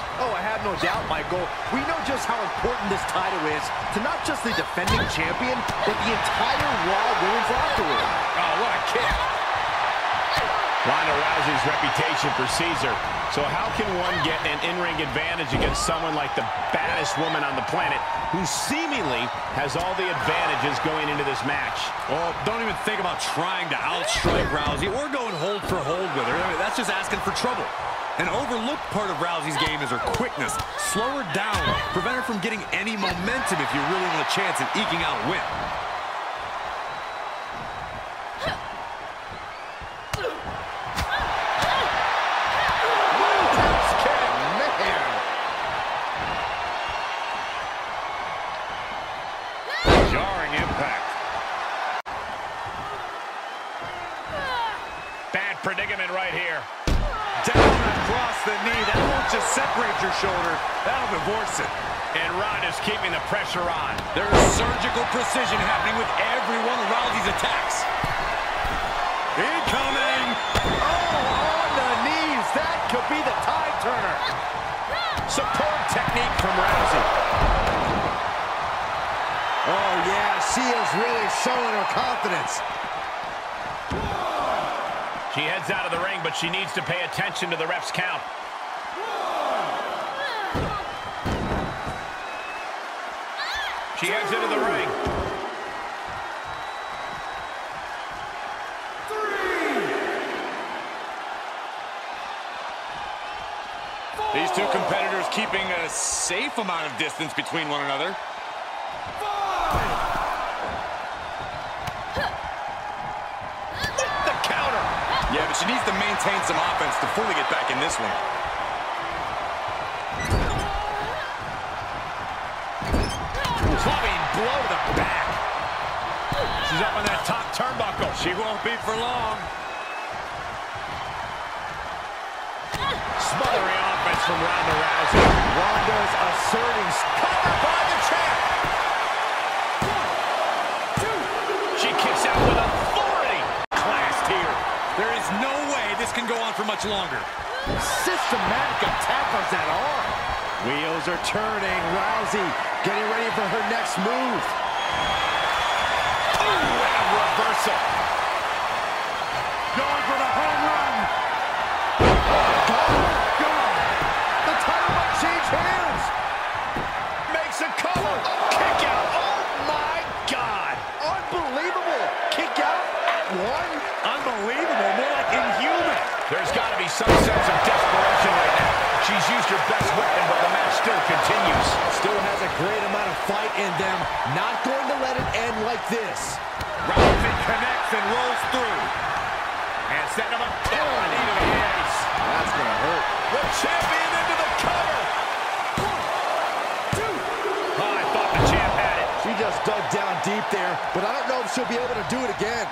classics. Oh, I have no doubt, Michael. We know just how important this title is to not just the defending champion, but the entire Raw Women's locker room. Oh, what a kick. Ronda Rousey's reputation for Caesar. So how can one get an in-ring advantage against someone like the baddest woman on the planet who seemingly has all the advantages going into this match? Oh, don't even think about trying to outstrike Rousey or going hold for hold with her. I mean, that's just asking for trouble. An overlooked part of Rousey's game is her quickness. Slow her down. Prevent her from getting any momentum if you really want a chance at eking out a win. Jarring impact. Bad. Down across the knee. That won't just separate your shoulder. That'll divorce it. And Ronda's keeping the pressure on. There's surgical precision happening with every one of Rousey's attacks. Incoming! Oh, on the knees. That could be the tide turner. Superb technique from Rousey. Oh, yeah, she is really showing her confidence. She heads out of the ring, but she needs to pay attention to the ref's count. She heads into the ring. These two competitors keeping a safe amount of distance between one another. The counter. Yeah, but she needs to maintain some offense to fully get back in this one. Clubbing blow to the back. She's up on that top turnbuckle. She won't be for long. Smothering offense from Ronda Rousey. Ronda's asserting cover by the champ. She kicks out with authority. Classed here. There is no way this can go on for much longer. Systematic attack on that arm. Wheels are turning. Rousey getting ready for her next move. Ooh, and a reversal. Going for the home run. Oh, God, God. The title might change hands. Makes a cover. Kick out. Oh, my God. Unbelievable. Kick out. One. Unbelievable, more like inhuman. There's got to be some sense of desperation right now. She's used her best weapon, but the match still continues. Still has a great amount of fight in them. Not going to let it end like this. Rousey connects and rolls through. And setting him up. Oh, I needed the hands. That's going to hurt. The champion into the cover. Oh, I thought the champ had it. She just dug down deep there, but I don't know if she'll be able to do it again.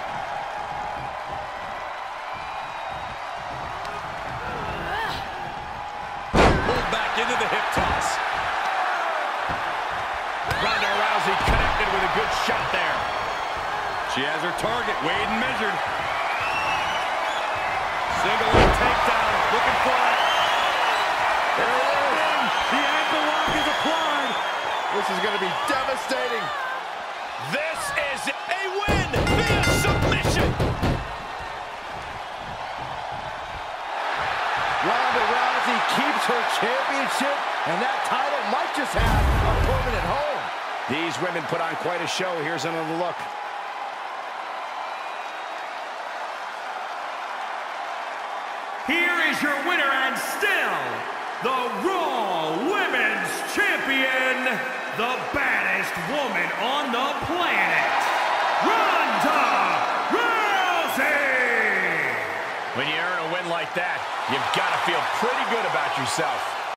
Rousey connected with a good shot there. She has her target, weighed and measured. Single leg takedown, looking for it. There it is. The ankle lock is applied. This is going to be devastating. This is a win via submission. Ronda Rousey keeps her championship, and that title might just have a permanent home. These women put on quite a show. Here's another look. Here is your winner and still the Raw Women's Champion, the baddest woman on the planet, Ronda Rousey! When you earn a win like that, you've got to feel pretty good about yourself.